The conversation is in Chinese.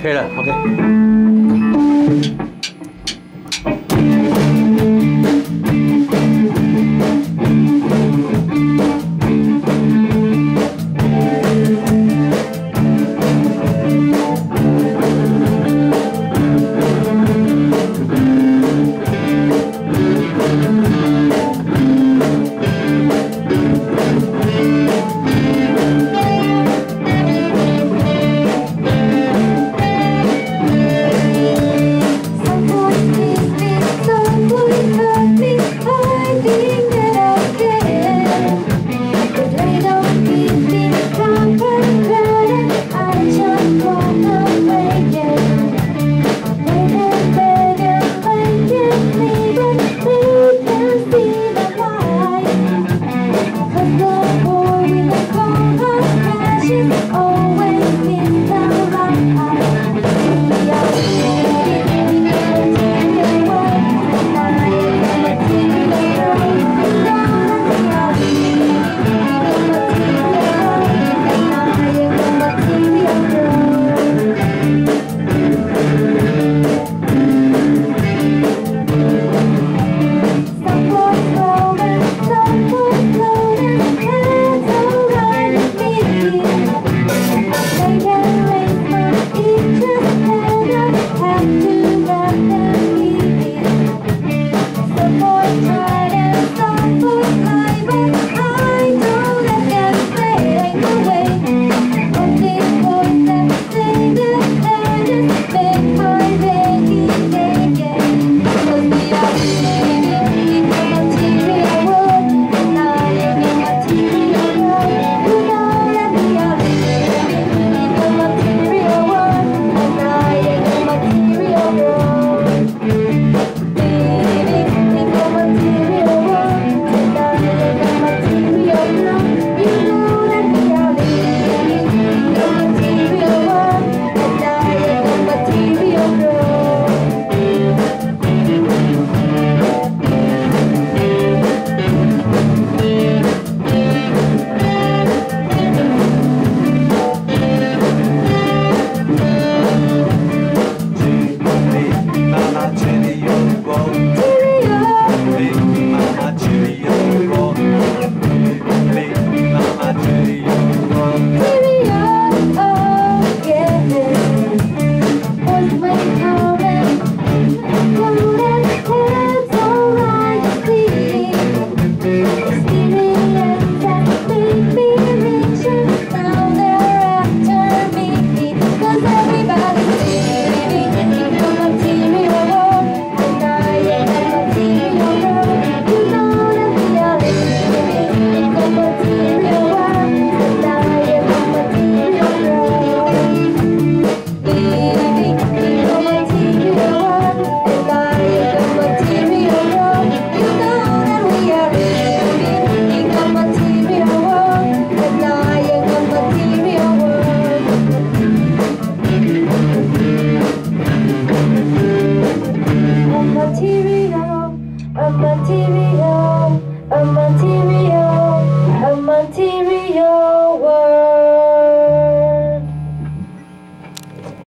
可以了，OK。of my TV.